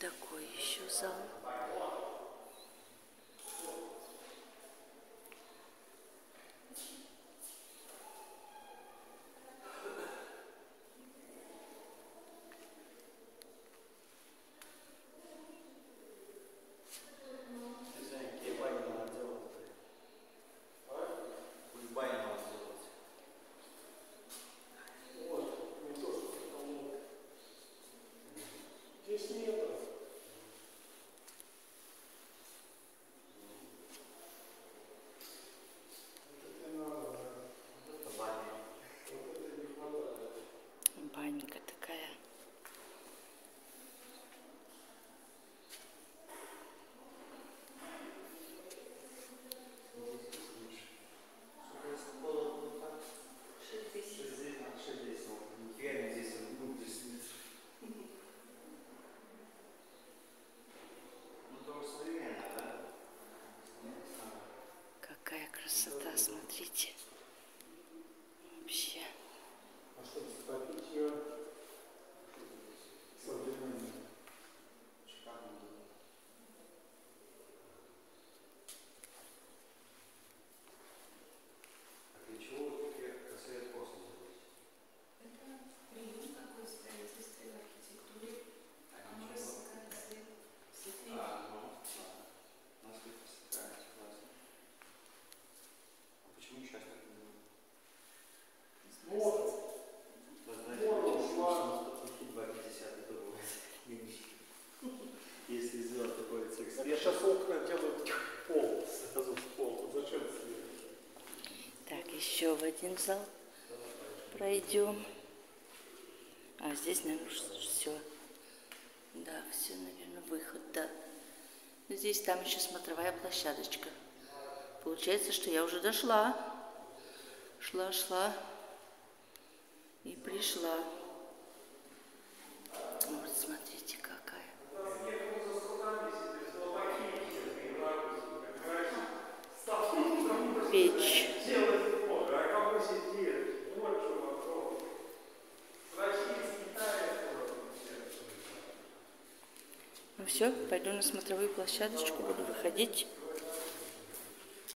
такой еще зал. Красота, смотрите. Еще в один зал пройдем. А здесь, наверное, все. Да, все, наверное, выход, да. Здесь там еще смотровая площадочка. Получается, что я уже дошла. Шла, шла. И пришла. Вот смотрите, какая. Печь. Ну все, пойду на смотровую площадочку, буду выходить.